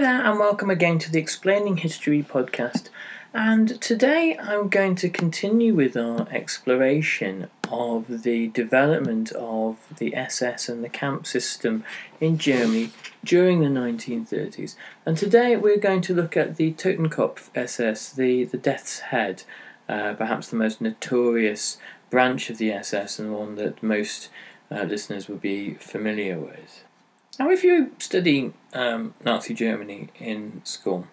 There, and welcome again to the Explaining History podcast. And today I'm going to continue with our exploration of the development of the SS and the camp system in Germany during the 1930s. And today we're going to look at the Totenkopf SS, the, the Death's Head, uh, perhaps the most notorious branch of the SS and one that most uh, listeners will be familiar with. Now, if you study um, Nazi Germany in school,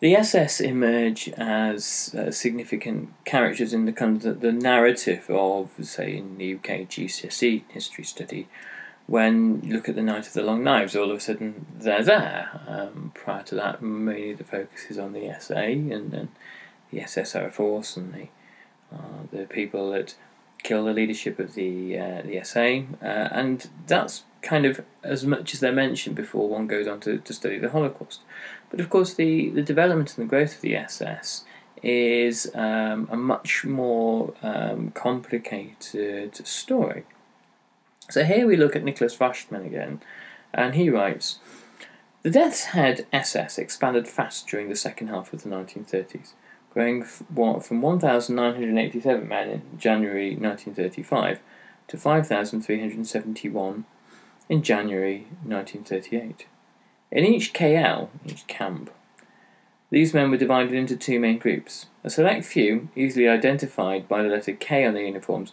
the SS emerge as uh, significant characters in the kind of the, narrative of, say, in the UK GCSE history study. When you look at the Night of the Long Knives, all of a sudden they're there. Um, prior to that, mainly the focus is on the SA and, and the SS Air Force and the uh, the people that kill the leadership of the uh, the SA, uh, and that's kind of as much as they're mentioned before one goes on to, to study the Holocaust. But of course, the, the development and the growth of the SS is um, a much more um, complicated story. So here we look at Nicholas Wachsmann again, and he writes The Death's Head SS expanded fast during the second half of the 1930s, growing from 1,987 men in January 1935 to 5,371 in January 1938. In each KL, each camp, these men were divided into two main groups. A select few, easily identified by the letter K on their uniforms,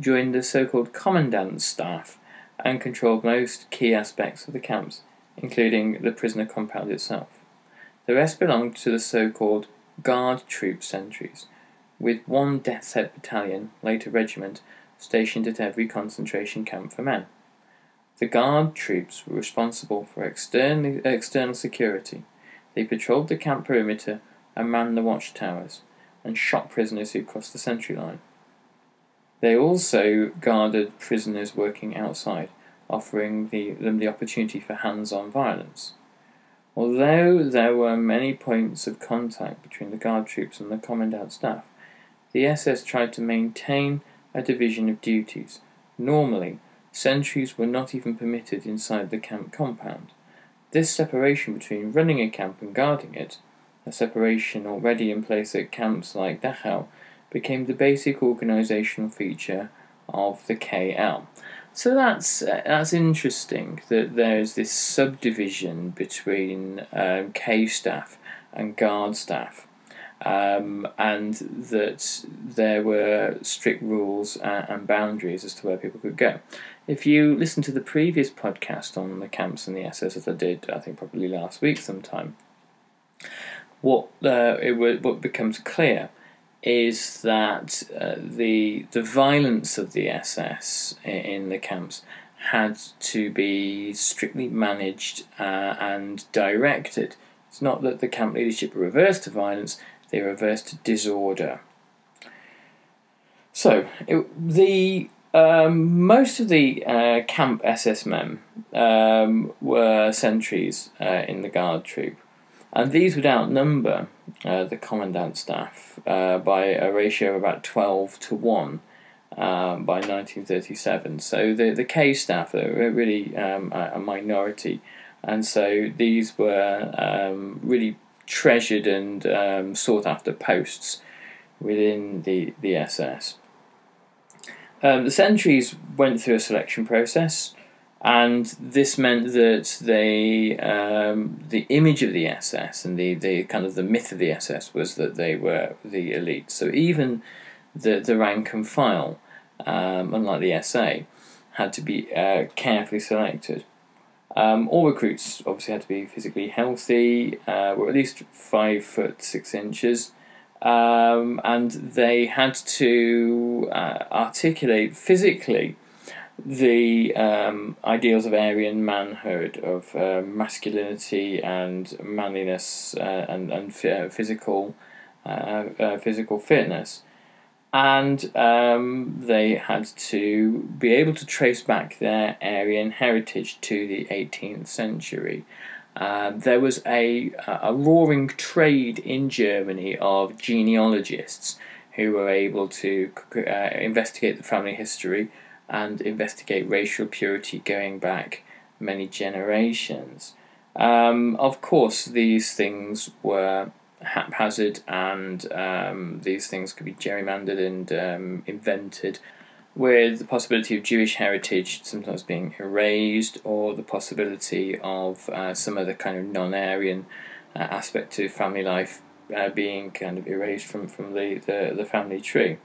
joined the so called commandant's staff and controlled most key aspects of the camps, including the prisoner compound itself. The rest belonged to the so called guard troop sentries, with one Death's Head battalion, later regiment, stationed at every concentration camp for men. The Guard troops were responsible for external, external security. They patrolled the camp perimeter and manned the watchtowers, and shot prisoners who crossed the sentry line. They also guarded prisoners working outside, offering the, them the opportunity for hands on violence. Although there were many points of contact between the guard troops and the commandant staff, the SS tried to maintain a division of duties. Normally, Sentries were not even permitted inside the camp compound. This separation between running a camp and guarding it, a separation already in place at camps like Dachau, became the basic organisational feature of the KL. So that's uh, that's interesting that there's this subdivision between um, K staff and guard staff um, and that there were strict rules and boundaries as to where people could go. If you listen to the previous podcast on the camps and the SS that I did, I think probably last week sometime, what uh, it what becomes clear is that uh, the the violence of the SS in the camps had to be strictly managed uh, and directed. It's not that the camp leadership reversed to violence; they reversed to disorder. So, it, the um, most of the uh, camp SS men um, were sentries uh, in the guard troop, and these would outnumber uh, the commandant staff uh, by a ratio of about 12 to 1 um, by 1937. So the, the K staff are really um, a, a, minority, and so these were um, really treasured and um, sought after posts within the, the SS. Um, the sentries went through a selection process, and this meant that they, um, the image of the SS and the, the kind of the myth of the SS was that they were the elite. So even the, the rank and file, um, unlike the SA, had to be uh, carefully selected. Um, all recruits obviously had to be physically healthy, uh, were at least five foot six inches, um, and they had to uh, articulate physically the um, ideals of Aryan manhood, of uh, masculinity and manliness uh, and and uh, physical uh, uh, physical fitness, and um, they had to be able to trace back their Aryan heritage to the 18th century. Uh, there was a, a roaring trade in Germany of genealogists who were able to investigate the family history and investigate racial purity going back many generations. Um, of course, these things were haphazard and um, these things could be gerrymandered and um, invented with the possibility of Jewish heritage sometimes being erased or the possibility of uh, some other kind of non Aryan uh, aspect to family life uh, being kind of erased from, from the, the, the family tree.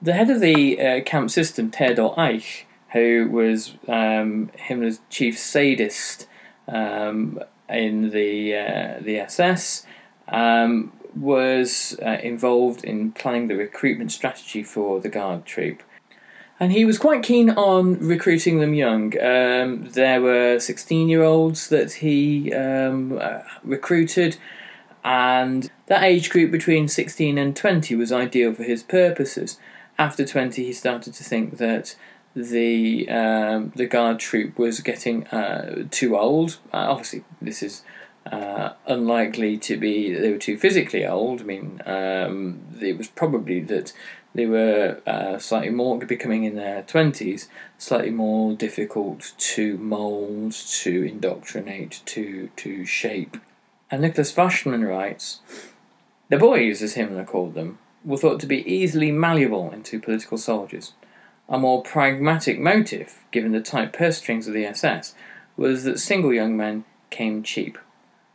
The head of the uh, camp system, Theodor Eicke, who was um, Himmler's chief sadist um, in the uh, the SS, um, was uh, involved in planning the recruitment strategy for the Guard troop. And he was quite keen on recruiting them young. Um, there were 16 year olds that he um, uh, recruited, and that age group between 16 and 20 was ideal for his purposes after 20, he started to think that the um, the guard troop was getting uh, too old. Uh, obviously, this is uh, unlikely to be they were too physically old. I mean, um, it was probably that they were uh, slightly more becoming in their twenties, slightly more difficult to mould, to indoctrinate, to to shape. And Nicholas Wachsmann writes, the boys, as Himmler called them, were thought to be easily malleable into political soldiers. A more pragmatic motive, given the tight purse strings of the SS, was that single young men came cheap.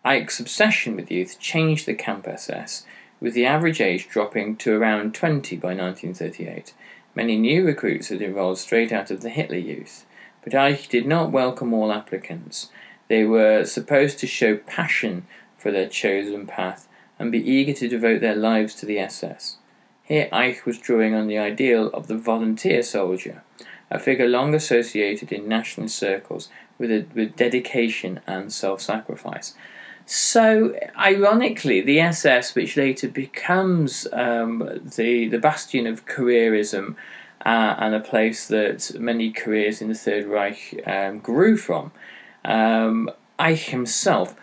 Eicke's obsession with youth changed the camp SS, with the average age dropping to around 20 by 1938. Many new recruits had enrolled straight out of the Hitler Youth, but Eicke did not welcome all applicants. They were supposed to show passion for their chosen path and be eager to devote their lives to the SS. Here Eicke was drawing on the ideal of the volunteer soldier, a figure long associated in nationalist circles with, a, with dedication and self sacrifice. So, ironically, the SS, which later becomes um, the, the bastion of careerism uh, and a place that many careers in the Third Reich um, grew from, um, Eicke himself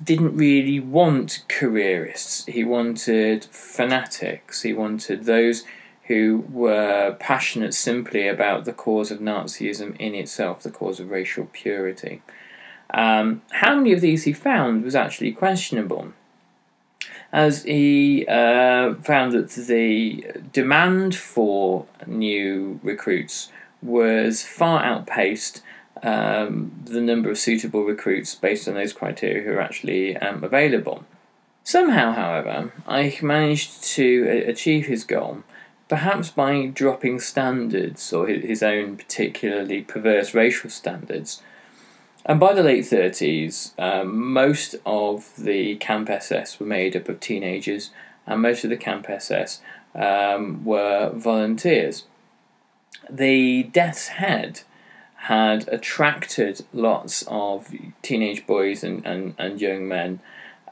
didn't really want careerists. He wanted fanatics. He wanted those who were passionate simply about the cause of Nazism in itself, the cause of racial purity. Um, how many of these he found was actually questionable, as he uh, found that the demand for new recruits was far outpaced um, the number of suitable recruits based on those criteria who are actually um, available. Somehow, however, Eicke managed to achieve his goal, perhaps by dropping standards or his own particularly perverse racial standards. And by the late 30s, um, most of the Camp SS were made up of teenagers, and most of the Camp SS um, were volunteers. The Death's Head had attracted lots of teenage boys and, and, and young men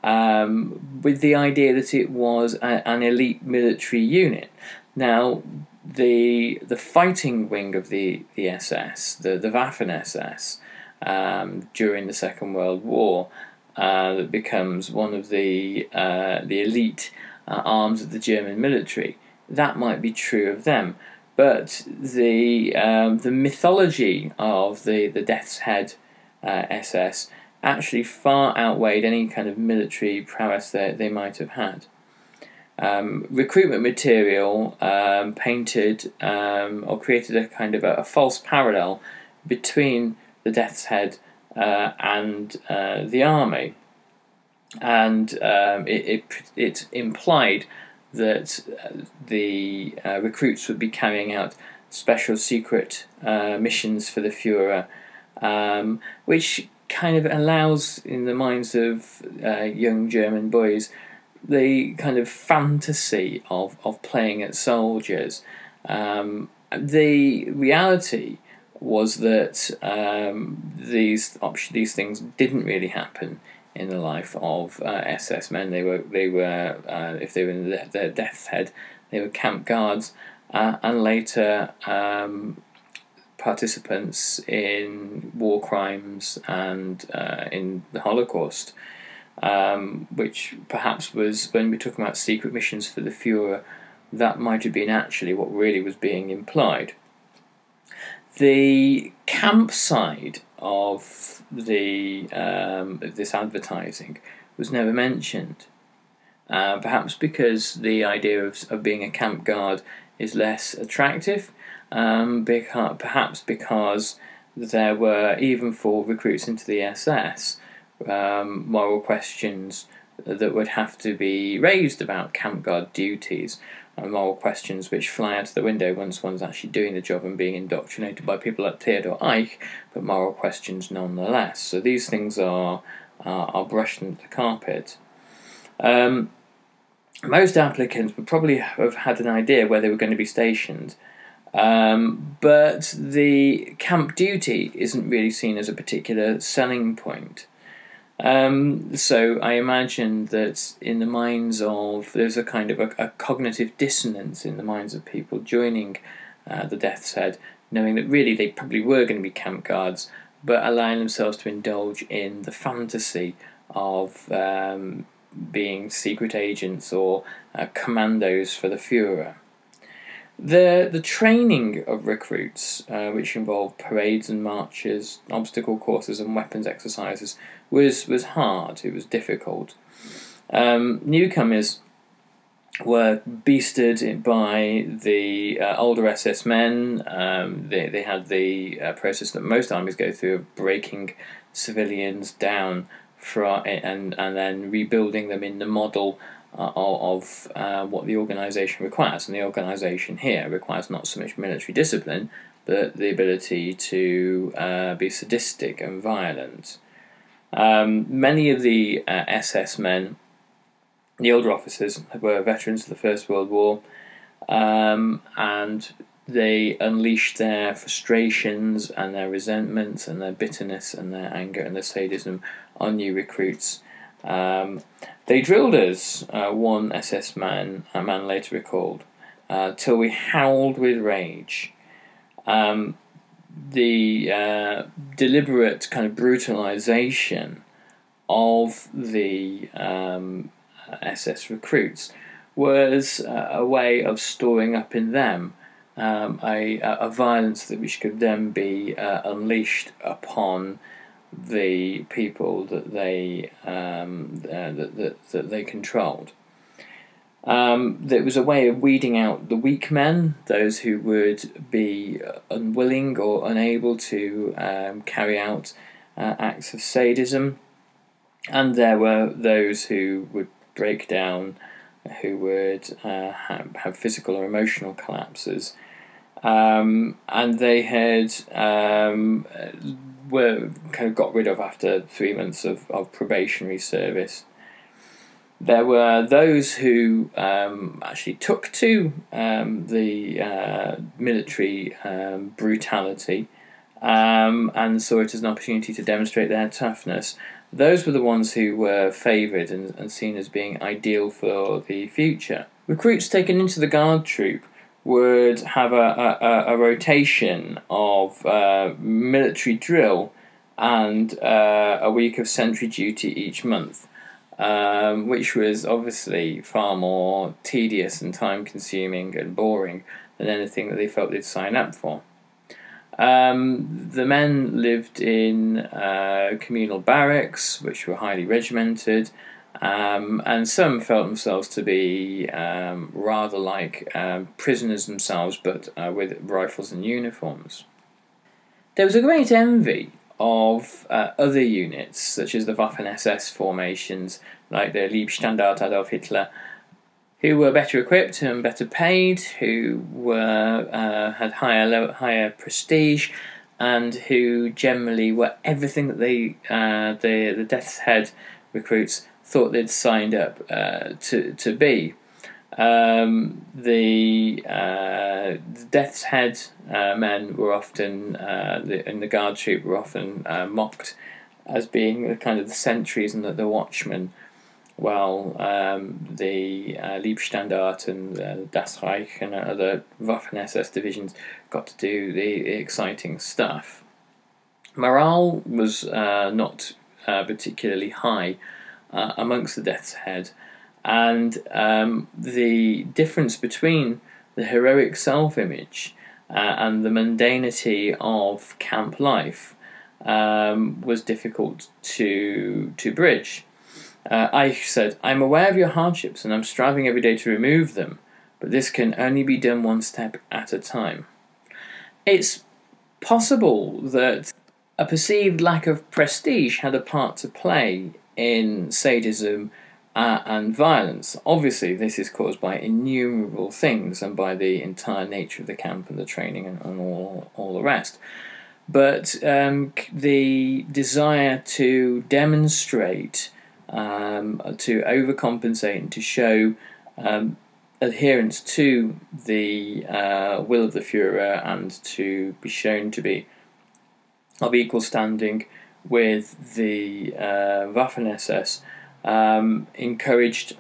um, with the idea that it was a, an elite military unit. Now, the the fighting wing of the, the SS, the, the Waffen SS, um, during the Second World War, uh, that becomes one of the uh, the elite uh, arms of the German military. That might be true of them but the um, the mythology of the the Death's Head uh, SS actually far outweighed any kind of military prowess that they might have had. Um, recruitment material um, painted um, or created a kind of a, a, false parallel between the Death's Head uh, and uh, the army, and um, it, it, it implied that uh, the uh, recruits would be carrying out special secret uh, missions for the Fuhrer, um, which kind of allows, in the minds of young German boys, the kind of fantasy of, of playing at soldiers. Um, the reality was that um, these op- these things didn't really happen in the life of uh, SS men. They were they were uh, if they were in the, their death's head, they were camp guards, uh, and later um, participants in war crimes and uh, in the Holocaust. Um, which perhaps was when we're talking about secret missions for the Fuhrer, that might have been actually what really was being implied. The camp side of the um, this advertising was never mentioned. Uh, perhaps because the idea of, of being a camp guard is less attractive, um, because, perhaps because there were, even for recruits into the SS, um, moral questions that would have to be raised about camp guard duties, and moral questions which fly out of the window once one's actually doing the job and being indoctrinated by people like Theodore Eicke, but moral questions nonetheless. So these things are are, are brushed under the carpet. Um, most applicants would probably have had an idea where they were going to be stationed, um, but the camp duty isn't really seen as a particular selling point. Um, so I imagine that in the minds of there's a kind of a, a cognitive dissonance in the minds of people joining uh, the Death's Head, knowing that really they probably were going to be camp guards, but allowing themselves to indulge in the fantasy of um, being secret agents or uh, commandos for the Fuhrer. The, the training of recruits, uh, which involved parades and marches, obstacle courses, and weapons exercises, was, was hard, it was difficult. Um, newcomers were beasted by the uh, older SS men. Um, they, they had the uh, process that most armies go through of breaking civilians down for, and, and then rebuilding them in the model uh, of uh, what the organisation requires. And the organisation here requires not so much military discipline, but the ability to uh, be sadistic and violent. Um, many of the uh, SS men, the older officers, were veterans of the First World War, um, and they unleashed their frustrations and their resentments and their bitterness and their anger and their sadism on new recruits. Um, they drilled us, uh, one SS man, a man later recalled, uh, till we howled with rage. Um, the uh, deliberate kind of brutalization of the um, SS recruits was uh, a way of storing up in them um, a, a violence that which could then be uh, unleashed upon the people that they um, uh, that, that, that they controlled. Um, there was a way of weeding out the weak men, those who would be unwilling or unable to um, carry out uh, acts of sadism, and there were those who would break down, who would uh, have, have physical or emotional collapses. Um, and they had um, were kind of got rid of after three months of, of probationary service. There were those who um, actually took to um, the uh, military um, brutality um, and saw it as an opportunity to demonstrate their toughness. Those were the ones who were favoured and, and seen as being ideal for the future. Recruits taken into the Guard troop would have a, a, a rotation of uh, military drill and uh, a week of sentry duty each month, um, which was obviously far more tedious and time consuming and boring than anything that they felt they'd sign up for. Um, the men lived in uh, communal barracks, which were highly regimented, um, and some felt themselves to be um, rather like um, prisoners themselves, but uh, with rifles and uniforms. There was a great envy of uh, other units, such as the Waffen SS formations, like the Leibstandarte Adolf Hitler, who were better equipped and better paid, who were uh, had higher higher prestige, and who generally were everything that they uh, the the Death's Head recruits thought they'd signed up uh, to to be. Um, the, uh, the Death's Head uh, men were often, uh, the, and the guard troop were often uh, mocked as being the kind of the sentries and the, the watchmen, while um, the uh, Leibstandarte and the Das Reich and other Waffen SS divisions got to do the, the exciting stuff. Morale was uh, not particularly high amongst the Death's Head and um, the difference between the heroic self image uh, and the mundanity of camp life um, was difficult to, to bridge. Uh, Eicke said, I'm aware of your hardships and I'm striving every day to remove them, but this can only be done one step at a time. It's possible that a perceived lack of prestige had a part to play in sadism uh, and violence. Obviously, this is caused by innumerable things and by the entire nature of the camp and the training and, and all, all the rest. But um, the desire to demonstrate, um, to overcompensate, and to show um, adherence to the uh, will of the Fuhrer and to be shown to be of equal standing with the uh, Waffen SS um, encouraged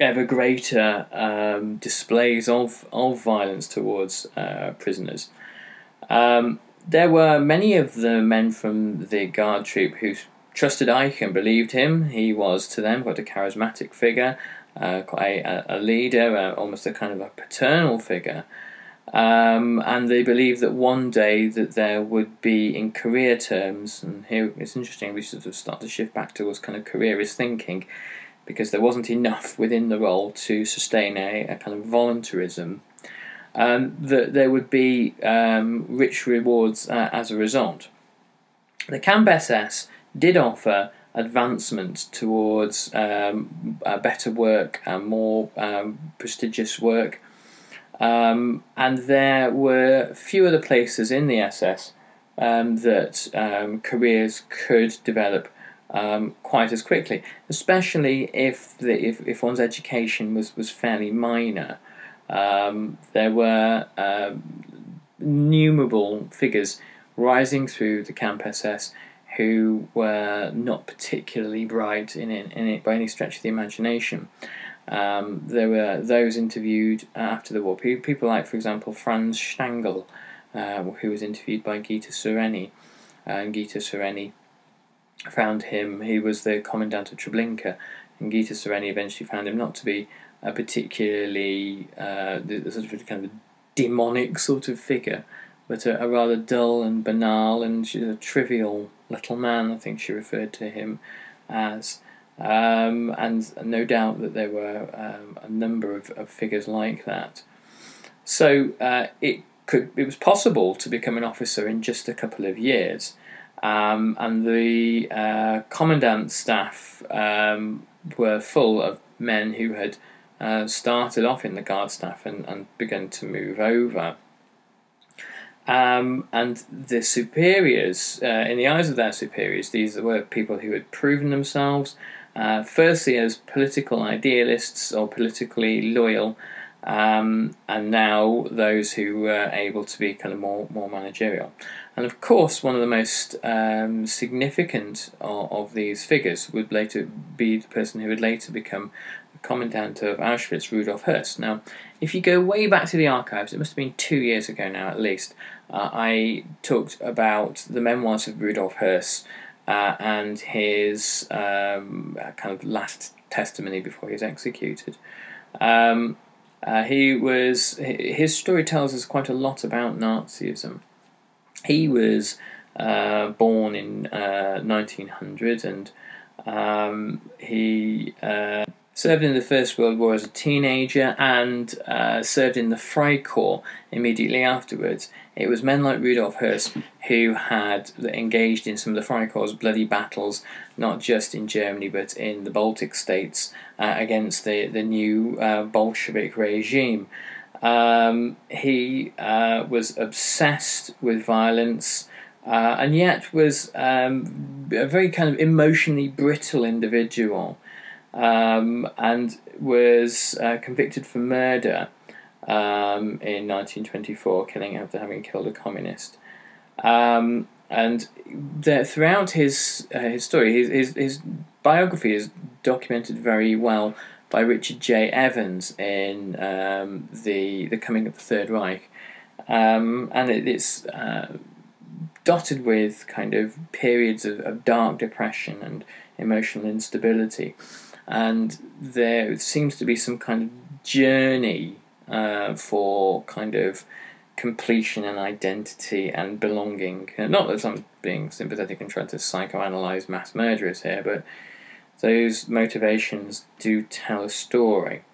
ever greater um, displays of, of violence towards uh, prisoners. Um, there were many of the men from the guard troop who trusted Eicke and believed him. He was to them quite a charismatic figure, uh, quite a, a leader, uh, almost a kind of a paternal figure. Um, and they believed that one day that there would be, in career terms, and here it's interesting, we sort of start to shift back towards kind of careerist thinking, because there wasn't enough within the role to sustain a, a kind of voluntarism, um, that there would be um, rich rewards uh, as a result. The Camp SS did offer advancement towards um, better work and more um, prestigious work um, and there were few other places in the SS um, that um, careers could develop um, quite as quickly, especially if, the, if, if one's education was, was fairly minor. Um, there were um, innumerable figures rising through the Camp SS who were not particularly bright in it, in it by any stretch of the imagination. Um, there were those interviewed after the war. People like, for example, Franz Stangl, uh, who was interviewed by Gitta Sereny. Uh, and Gitta Sereny found him, he was the commandant of Treblinka, and Gitta Sereny eventually found him not to be a particularly uh, sort of kind of demonic sort of figure, but a, a rather dull and banal and a trivial little man, I think she referred to him as. Um, and no doubt that there were um, a number of, of, figures like that. So uh, it could it was possible to become an officer in just a couple of years, um, and the uh, commandant staff um, were full of men who had uh, started off in the guard staff and, and begun to move over. Um, and the superiors, uh, in the eyes of their superiors, these were people who had proven themselves, uh, firstly as political idealists or politically loyal, um, and now those who were able to be kind of more, more managerial. And of course, one of the most um, significant of, of, these figures would later be the person who would later become the commandant of Auschwitz, Rudolf Höss. Now, if you go way back to the archives, it must have been two years ago now at least, uh, I talked about the memoirs of Rudolf Höss uh, and his um, kind of last testimony before he was executed. Um, uh, he was his story tells us quite a lot about Nazism. He was uh, born in 1900 uh, and um, he uh, Served in the First World War as a teenager and uh, served in the Freikorps immediately afterwards. It was men like Rudolf Höss who had engaged in some of the Freikorps' bloody battles, not just in Germany but in the Baltic states uh, against the, the new uh, Bolshevik regime. Um, he uh, was obsessed with violence. uh, and yet was um, a very kind of emotionally brittle individual, um, and was uh, convicted for murder um, in 1924, killing after having killed a communist. Um, and throughout his uh, his story, his, his, his biography is documented very well by Richard J. Evans in um, the the Coming of the Third Reich, um, and it, it's uh, dotted with kind of periods of, of dark depression and emotional instability, and there seems to be some kind of journey uh, for kind of completion and identity and belonging. Not that I'm being sympathetic and trying to psychoanalyze mass murderers here, but those motivations do tell a story.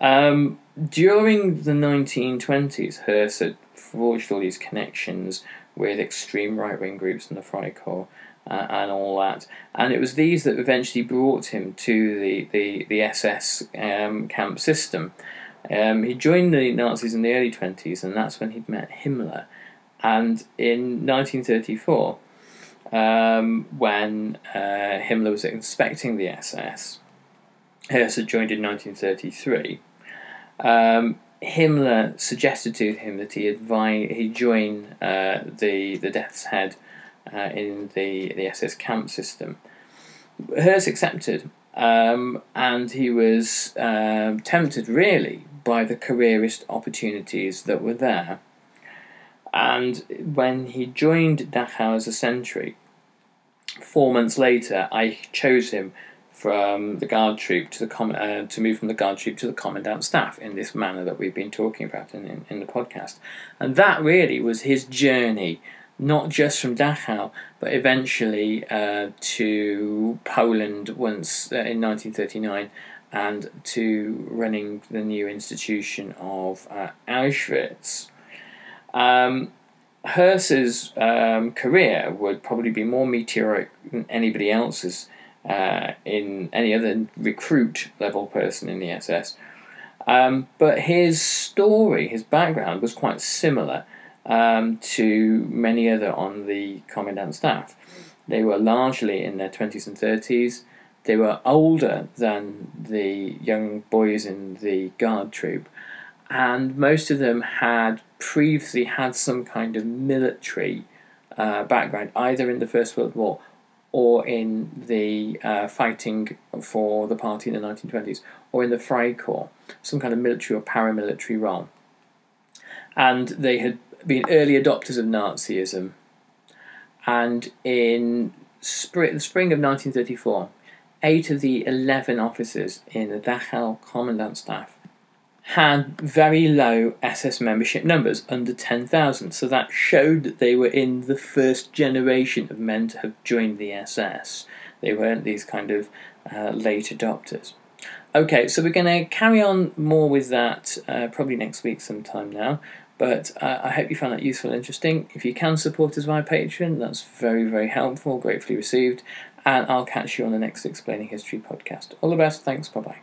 Um, during the 1920s, Höss had forged all these connections with extreme right wing groups in the Freikorps uh, and all that. And it was these that eventually brought him to the, the, the SS um, camp system. Um, he joined the Nazis in the early 20s, and that's when he'd met Himmler. And in 1934, um, when uh, Himmler was inspecting the SS, Höss joined in 1933. Um, Himmler suggested to him that he he join uh, the the Death's Head uh, in the the SS camp system. Höss accepted, um, and he was uh, tempted really by the careerist opportunities that were there. And when he joined Dachau as a sentry, four months later, Eicke chose him from the guard troop to the com- uh, to move from the guard troop to the commandant staff in this manner that we've been talking about in, in, in the podcast. And that really was his journey, not just from Dachau, but eventually uh, to Poland once uh, in 1939 and to running the new institution of uh, Auschwitz. Um, Höss's um, career would probably be more meteoric than anybody else's uh, in any other recruit level person in the SS. Um, but his story, his background, was quite similar um, to many other on the commandant staff. They were largely in their 20s and 30s they were older than the young boys in the guard troop, and most of them had previously had some kind of military uh, background, either in the First World War or in the uh, fighting for the party in the 1920s, or in the Freikorps, some kind of military or paramilitary role. And they had been early adopters of Nazism. And in spring, the spring of 1934, eight of the 11 officers in the Dachau Commandant Staff had very low SS membership numbers, under 10,000, so that showed that they were in the first generation of men to have joined the SS. They weren't these kind of uh, late adopters. Okay, so we're going to carry on more with that uh, probably next week sometime now. But uh, I hope you found that useful and interesting. If you can support us via Patreon, that's very, very helpful, gratefully received and I'll catch you on the next Explaining History podcast. All the best. Thanks. Bye bye.